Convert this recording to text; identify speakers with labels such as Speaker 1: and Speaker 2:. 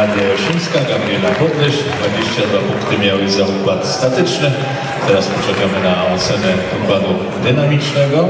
Speaker 1: Nadia Joszyńska, Gabriela Burnysz, 22 punkty miały za układ statyczny. Teraz poczekamy na ocenę układu dynamicznego.